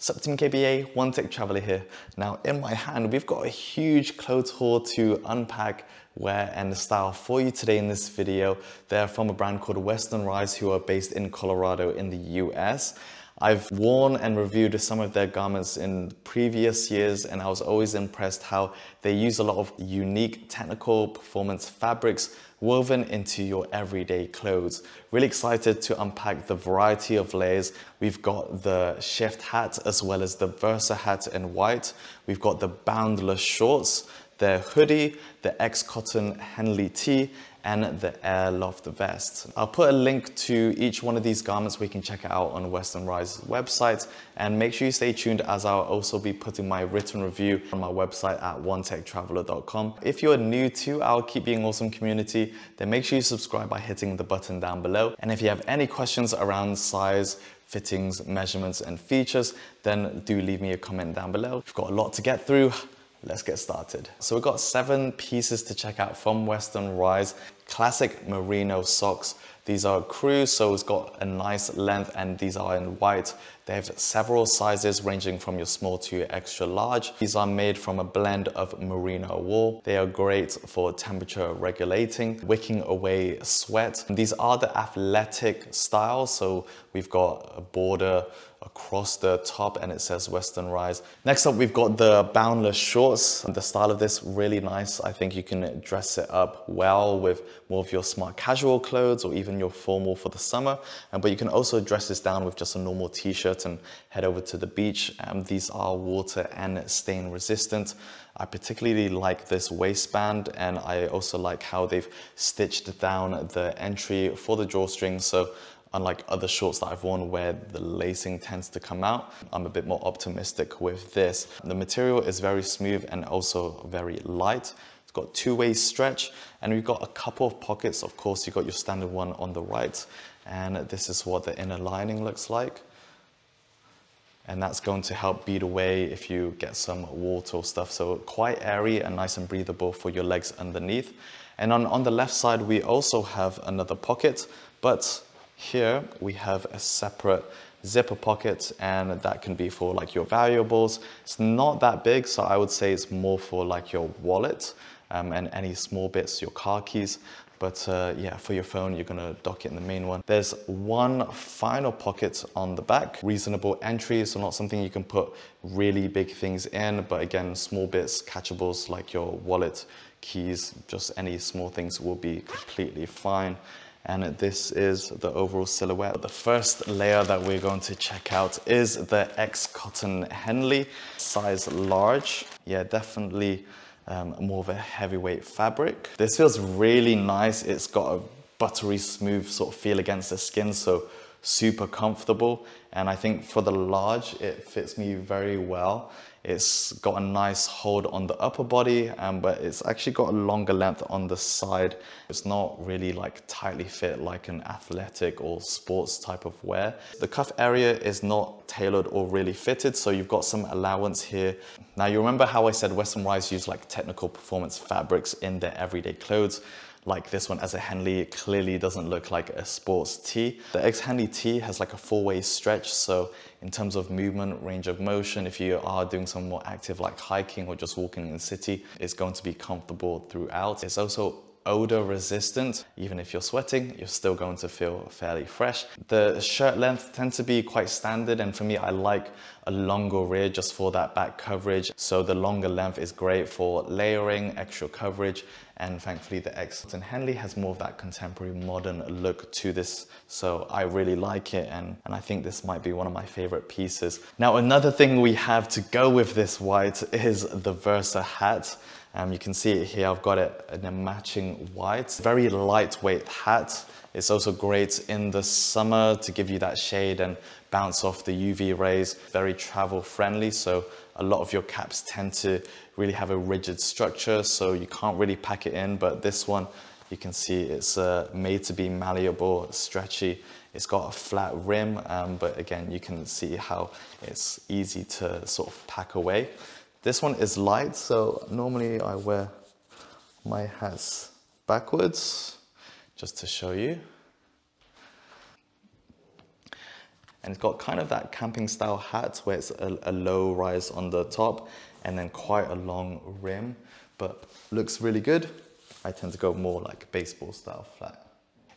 Sup Team KBA, One Tech Traveller here. Now in my hand, we've got a huge clothes haul to unpack, wear and style for you today in this video. They're from a brand called Western Rise who are based in Colorado in the US. I've worn and reviewed some of their garments in previous years and I was always impressed how they use a lot of unique technical performance fabrics woven into your everyday clothes. Really excited to unpack the variety of layers. We've got the shift hat as well as the Versa hat in white. We've got the boundless shorts, the hoodie, the X Cotton Henley tee, and the Air Loft vest. I'll put a link to each one of these garments you can check it out on Western Rise website and make sure you stay tuned as I'll also be putting my written review on my website at onetechtraveller.com. If you're new to our Keep Being Awesome community, then make sure you subscribe by hitting the button down below. And if you have any questions around size, fittings, measurements, and features, then do leave me a comment down below. We've got a lot to get through. Let's get started. So we've got seven pieces to check out from Western Rise. Classic merino socks. These are crew, so it's got a nice length and these are in white. They have several sizes ranging from your small to your extra large. These are made from a blend of merino wool. They are great for temperature regulating, wicking away sweat. These are the athletic style, so we've got a border across the top and it says Western Rise. Next up, we've got the boundless shorts. The style of this really nice. I think you can dress it up well with more of your smart casual clothes or even your formal for the summer. But you can also dress this down with just a normal t-shirt and head over to the beach. Um, these are water and stain resistant. I particularly like this waistband and I also like how they've stitched down the entry for the drawstring. So unlike other shorts that I've worn where the lacing tends to come out, I'm a bit more optimistic with this. The material is very smooth and also very light. It's got two-way stretch and we've got a couple of pockets. Of course, you've got your standard one on the right and this is what the inner lining looks like. And that's going to help beat away if you get some water or stuff. So quite airy and nice and breathable for your legs underneath. And on, on the left side, we also have another pocket, but here we have a separate zipper pocket and that can be for like your valuables. It's not that big, so I would say it's more for like your wallet um, and any small bits, your car keys. But uh, yeah, for your phone, you're gonna dock it in the main one. There's one final pocket on the back, reasonable entry, so not something you can put really big things in, but again, small bits, catchables like your wallet, keys, just any small things will be completely fine and this is the overall silhouette. The first layer that we're going to check out is the X Cotton Henley, size large. Yeah, definitely um, more of a heavyweight fabric. This feels really nice. It's got a buttery smooth sort of feel against the skin, so super comfortable. And I think for the large, it fits me very well. It's got a nice hold on the upper body, um, but it's actually got a longer length on the side. It's not really like tightly fit like an athletic or sports type of wear. The cuff area is not tailored or really fitted, so you've got some allowance here. Now you remember how I said Western Rise use like technical performance fabrics in their everyday clothes like this one as a Henley clearly doesn't look like a sports tee. The X Henley tee has like a four-way stretch so in terms of movement, range of motion, if you are doing some more active like hiking or just walking in the city, it's going to be comfortable throughout. It's also odor resistant. Even if you're sweating, you're still going to feel fairly fresh. The shirt length tends to be quite standard and for me, I like a longer rear just for that back coverage. So the longer length is great for layering, extra coverage, and thankfully the and Henley has more of that contemporary modern look to this. So I really like it and, and I think this might be one of my favorite pieces. Now another thing we have to go with this white is the Versa hat. Um, you can see it here, I've got it in a matching white. Very lightweight hat. It's also great in the summer to give you that shade and bounce off the UV rays. Very travel friendly, so a lot of your caps tend to really have a rigid structure, so you can't really pack it in, but this one, you can see it's uh, made to be malleable, stretchy. It's got a flat rim, um, but again, you can see how it's easy to sort of pack away. This one is light, so normally I wear my hats backwards, just to show you. And it's got kind of that camping style hat where it's a, a low rise on the top and then quite a long rim, but looks really good. I tend to go more like baseball style flat.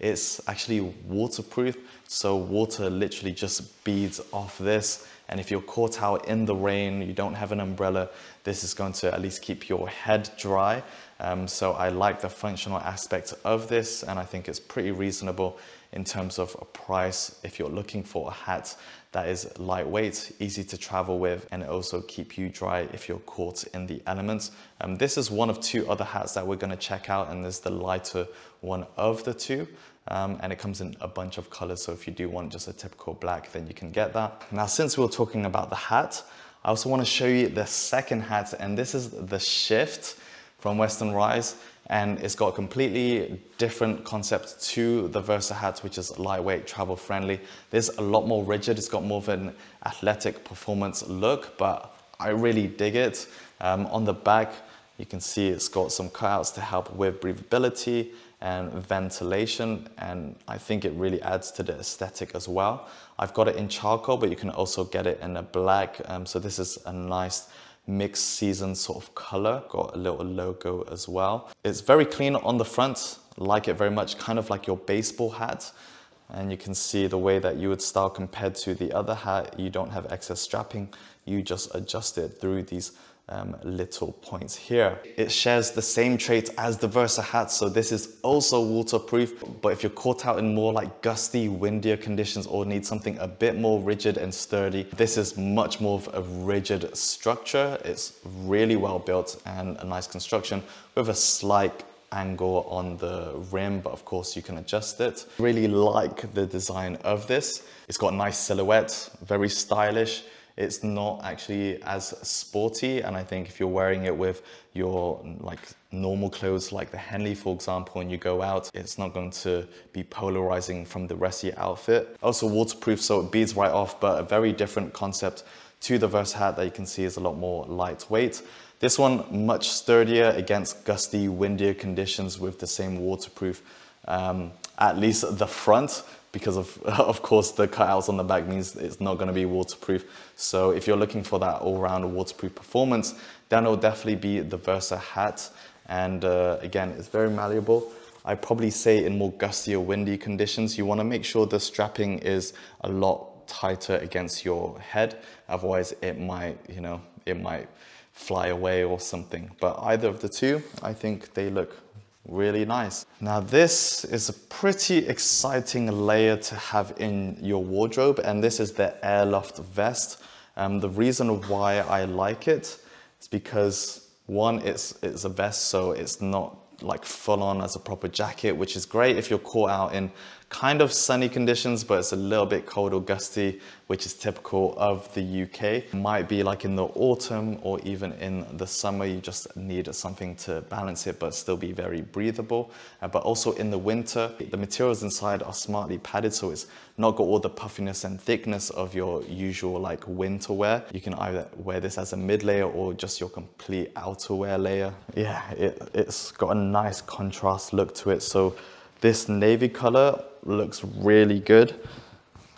It's actually waterproof, so water literally just beads off this. And if you're caught out in the rain, you don't have an umbrella, this is going to at least keep your head dry. Um, so I like the functional aspect of this, and I think it's pretty reasonable in terms of a price if you're looking for a hat that is lightweight, easy to travel with, and also keep you dry if you're caught in the elements. Um, this is one of two other hats that we're gonna check out, and this is the lighter one of the two. Um, and it comes in a bunch of colors. So if you do want just a typical black, then you can get that. Now, since we we're talking about the hat, I also want to show you the second hat, and this is the Shift from Western Rise, and it's got a completely different concept to the Versa hat, which is lightweight, travel friendly. This a lot more rigid. It's got more of an athletic performance look, but I really dig it. Um, on the back, you can see it's got some cutouts to help with breathability and ventilation and I think it really adds to the aesthetic as well. I've got it in charcoal but you can also get it in a black um, so this is a nice mixed season sort of color. Got a little logo as well. It's very clean on the front, like it very much, kind of like your baseball hat. And you can see the way that you would style compared to the other hat, you don't have excess strapping. You just adjust it through these um, little points here. It shares the same traits as the Versa hat, so this is also waterproof, but if you're caught out in more like gusty, windier conditions or need something a bit more rigid and sturdy, this is much more of a rigid structure. It's really well built and a nice construction with a slight angle on the rim, but of course you can adjust it. Really like the design of this. It's got a nice silhouette, very stylish. It's not actually as sporty. And I think if you're wearing it with your like normal clothes like the Henley, for example, and you go out, it's not going to be polarizing from the rest of your outfit. Also waterproof, so it beads right off, but a very different concept to the Versa hat that you can see is a lot more lightweight. This one much sturdier against gusty, windier conditions with the same waterproof, um, at least the front because of, of course, the cutouts on the back means it's not gonna be waterproof. So if you're looking for that all-round waterproof performance, then it'll definitely be the Versa hat. And uh, again, it's very malleable. I probably say in more gusty or windy conditions, you wanna make sure the strapping is a lot tighter against your head. Otherwise it might, you know, it might fly away or something. But either of the two, I think they look really nice. Now this is a pretty exciting layer to have in your wardrobe and this is the Airloft vest. Um, the reason why I like it is because one, it's, it's a vest so it's not like full on as a proper jacket, which is great if you're caught out in kind of sunny conditions, but it's a little bit cold or gusty, which is typical of the UK. Might be like in the autumn or even in the summer, you just need something to balance it, but still be very breathable. Uh, but also in the winter, the materials inside are smartly padded, so it's not got all the puffiness and thickness of your usual like winter wear. You can either wear this as a mid layer or just your complete outerwear layer. Yeah, it, it's got a nice contrast look to it. So this navy color looks really good.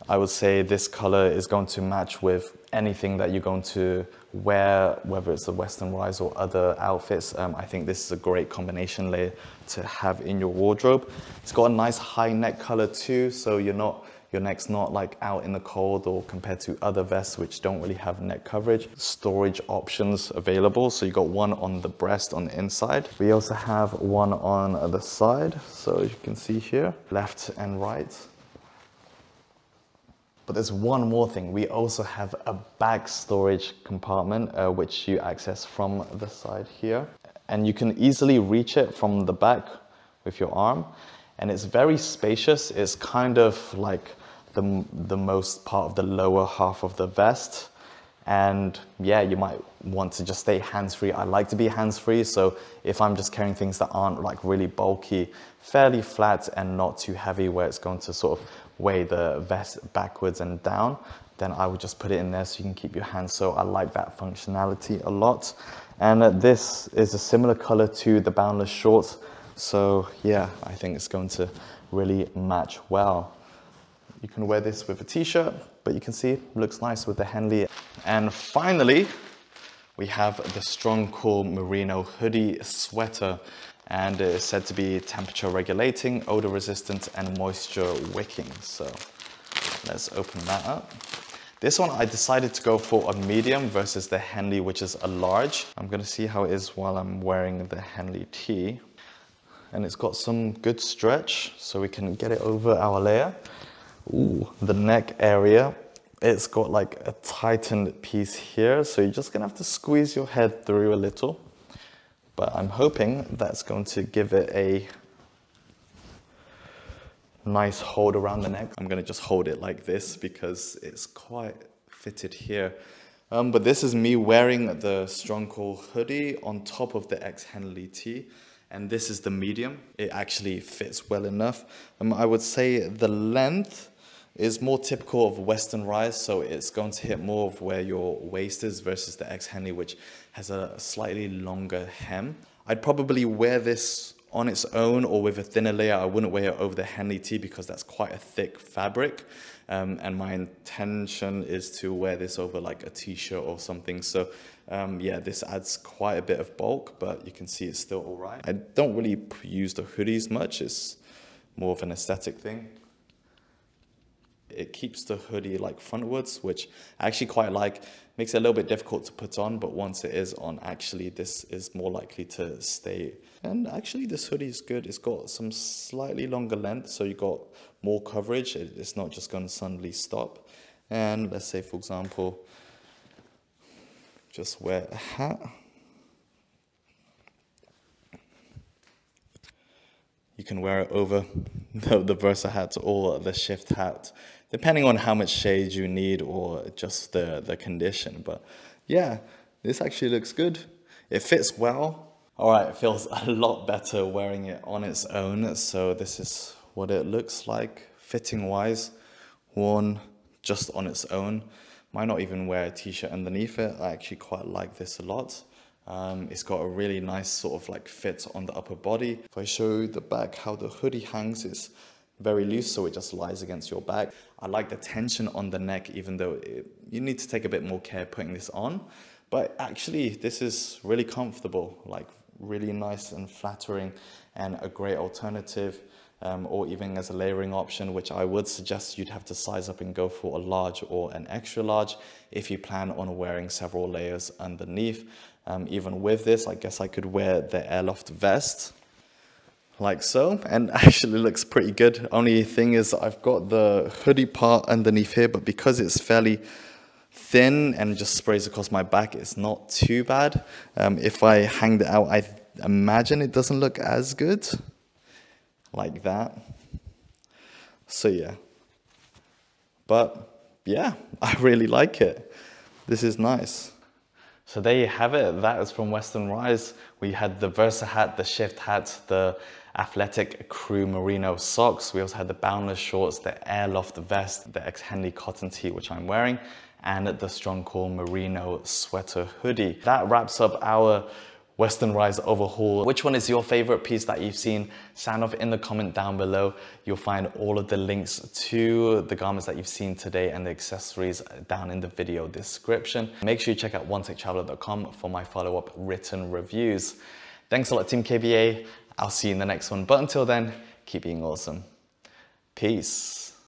I would say this color is going to match with anything that you're going to wear, whether it's the Western Rise or other outfits. Um, I think this is a great combination layer to have in your wardrobe. It's got a nice high neck color too, so you're not your neck's not like out in the cold or compared to other vests which don't really have neck coverage. Storage options available. So you got one on the breast on the inside. We also have one on the side. So you can see here, left and right. But there's one more thing. We also have a back storage compartment, uh, which you access from the side here. And you can easily reach it from the back with your arm. And it's very spacious. It's kind of like the, the most part of the lower half of the vest. And yeah, you might want to just stay hands-free. I like to be hands-free, so if I'm just carrying things that aren't like really bulky, fairly flat and not too heavy where it's going to sort of weigh the vest backwards and down, then I would just put it in there so you can keep your hands. So I like that functionality a lot. And uh, this is a similar color to the Boundless shorts. So yeah, I think it's going to really match well. You can wear this with a t-shirt, but you can see it looks nice with the Henley. And finally, we have the Strong Core Merino hoodie sweater and it is said to be temperature regulating, odor resistant and moisture wicking. So let's open that up. This one I decided to go for a medium versus the Henley, which is a large. I'm gonna see how it is while I'm wearing the Henley tee. And it's got some good stretch, so we can get it over our layer. Ooh, the neck area, it's got like a tightened piece here, so you're just gonna have to squeeze your head through a little. But I'm hoping that's going to give it a nice hold around the neck. I'm gonna just hold it like this because it's quite fitted here. Um, but this is me wearing the Strong Core hoodie on top of the X Henley tee. And this is the medium. It actually fits well enough. Um, I would say the length is more typical of Western rise, so it's going to hit more of where your waist is versus the X Henley, which has a slightly longer hem. I'd probably wear this on its own or with a thinner layer, I wouldn't wear it over the Henley tee because that's quite a thick fabric. Um, and my intention is to wear this over like a t-shirt or something. So um, yeah, this adds quite a bit of bulk, but you can see it's still all right. I don't really use the hoodies much. It's more of an aesthetic thing. It keeps the hoodie like frontwards, which I actually quite like. Makes it a little bit difficult to put on, but once it is on, actually this is more likely to stay. And actually this hoodie is good. It's got some slightly longer length, so you got more coverage. It's not just going to suddenly stop. And let's say, for example, just wear a hat. You can wear it over the, the Versa hat or the shift hat depending on how much shade you need or just the, the condition. But yeah, this actually looks good. It fits well. All right, it feels a lot better wearing it on its own. So this is what it looks like fitting wise, worn just on its own. Might not even wear a t-shirt underneath it. I actually quite like this a lot. Um, it's got a really nice sort of like fit on the upper body. If I show the back, how the hoodie hangs, is very loose so it just lies against your back. I like the tension on the neck even though it, you need to take a bit more care putting this on. But actually this is really comfortable, like really nice and flattering and a great alternative um, or even as a layering option, which I would suggest you'd have to size up and go for a large or an extra large if you plan on wearing several layers underneath. Um, even with this, I guess I could wear the Airloft vest like so and actually looks pretty good. Only thing is I've got the hoodie part underneath here but because it's fairly thin and just sprays across my back it's not too bad. Um, if I hang it out I imagine it doesn't look as good like that. So yeah. But yeah I really like it. This is nice so there you have it. That is from Western Rise. We had the Versa hat, the Shift hat, the athletic crew merino socks. We also had the boundless shorts, the airloft vest, the X-Henley cotton tee, which I'm wearing, and the Strong Core merino sweater hoodie. That wraps up our Western Rise overhaul. Which one is your favorite piece that you've seen? Sound off in the comment down below. You'll find all of the links to the garments that you've seen today and the accessories down in the video description. Make sure you check out onetechtraveller.com for my follow-up written reviews. Thanks a lot, Team KBA. I'll see you in the next one. But until then, keep being awesome. Peace.